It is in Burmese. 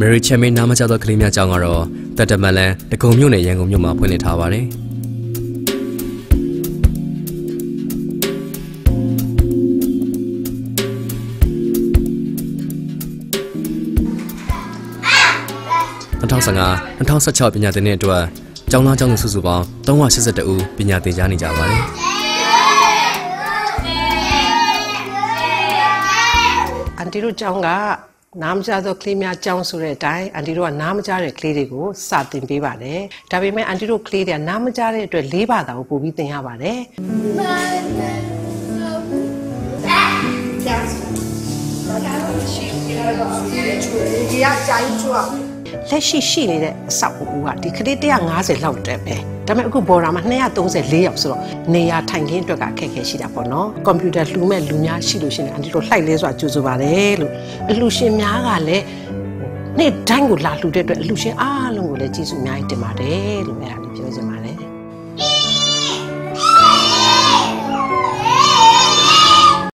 မယ်ရီချမ်မင်းနားမကျသောကလေးများကြောင့်ကတော့တက်တမန်လန်တကုံမြို့နယ်ရန်ကုန်မြို့မှာဖွင့်လှစ်ထားပါတယ်။2015 2016ပညာသင်နှစ်အတွက်ကျောင်းသားကျောင်းသူစုစုပေါင်း382ဦးပညာသင်ကြားနေကြပါတယ်။အန်တီတို့ကျောင်းက နားမကြားသောကလေးများကျောင်းဆိုတဲ့အတိုင်းအန်တီတို့ကနားမကြားတဲ့ကလေးတွေကိုစတင်ပေးပါတယ်။ဒါပေမဲ့အန်တီတို့ကလေးတွေကနားမကြားတဲ့အတွက်လေးဘာသာကိုပို့ပြီးသင်ရပါတယ်။ လက်ရှိရှိနေတဲ့အဆောက်အဦကဒီကလေး150လောက်တက်ပဲဒါပေမဲ့အခုဘော်ဒါမှာ234ရောက်ဆိုတော့နေရာထိုင်ခင်းအတွက်ကအခက်အခဲရှိတာပေါ့နော်ကွန်ပျူတာလှူမဲ့လူများရှိလို့ရှိရင်အန်တီတို့လှိုက်လဲဆိုတာကြိုးဆိုပါတယ်လို့အလှူရှင်များကလည်းနေ့တိုင်းကိုလာလှူတဲ့အတွက်အလှူရှင်အားလုံးကိုလည်းကျေးဇူးအများကြီးတင်ပါတယ်လို့အဲ့ဒါလေးပြောချင်ပါတယ်